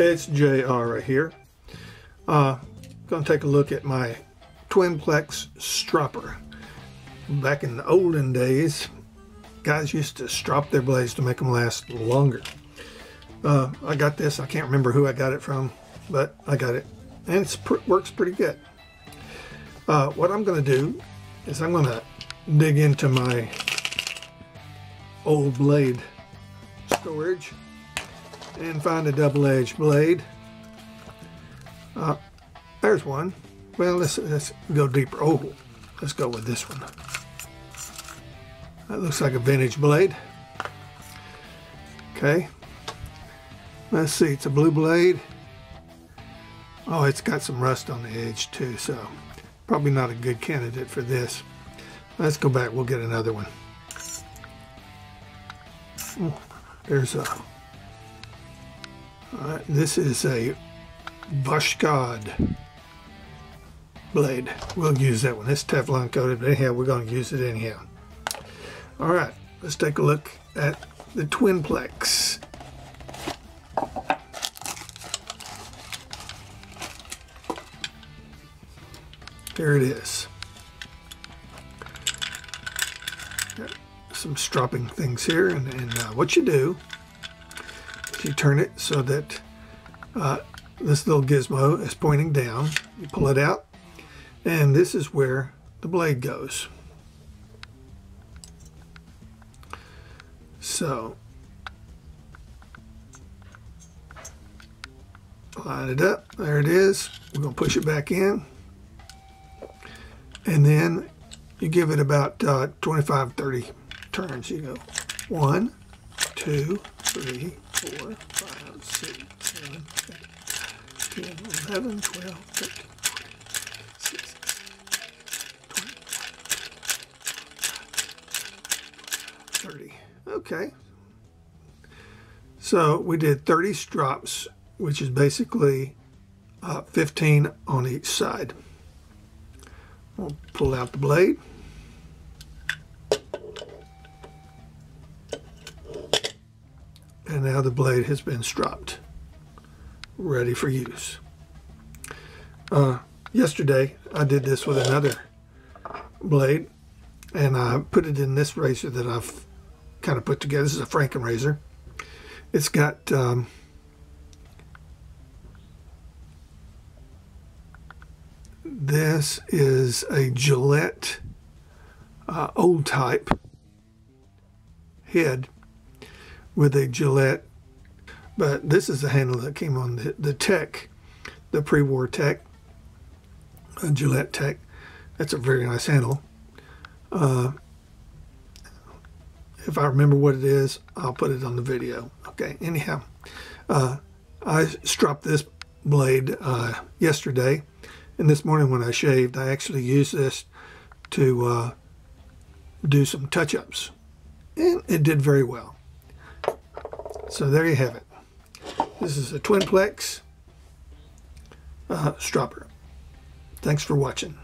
It's JR right here. Uh, gonna take a look at my Twinplex stropper. Back in the olden days, guys used to strop their blades to make them last longer. Uh, I got this, I can't remember who I got it from, but I got it. And it works pretty good. Uh, what I'm gonna do is I'm gonna dig into my old blade storage and find a double-edged blade. Uh, there's one. Well, let's, let's go deeper. Oh, let's go with this one. That looks like a vintage blade. Okay. Let's see, it's a blue blade. Oh, it's got some rust on the edge too, so probably not a good candidate for this. Let's go back, we'll get another one. Oh, there's a uh, this is a Voskhod blade. We'll use that one. It's Teflon coated, but anyhow, we're going to use it anyhow. All right, let's take a look at the Twinplex. There it is. Some stropping things here, and, and uh, what you do you turn it so that uh, this little gizmo is pointing down. You pull it out, and this is where the blade goes. So, line it up. There it is. We're going to push it back in. And then you give it about uh, 25, 30 turns. You go one, two, three, 4, 5, 6, 7, 8, 10, 11, 12, 13, 14, 16, 20, 30. Okay. So we did 30 strops, which is basically uh, 15 on each side. We'll pull out the blade. And now the blade has been stropped ready for use. Uh, yesterday I did this with another blade and I put it in this razor that I've kind of put together. This is a Franken razor. It's got um, this is a Gillette uh, old type head with a Gillette. But this is the handle that came on the, the Tech, the pre-war Tech, a Gillette Tech. That's a very nice handle. Uh, if I remember what it is, I'll put it on the video. Okay, anyhow, uh, I stropped this blade uh, yesterday, and this morning when I shaved, I actually used this to uh, do some touch-ups, and it did very well. So there you have it. This is a Twinplex uh, stropper. Thanks for watching.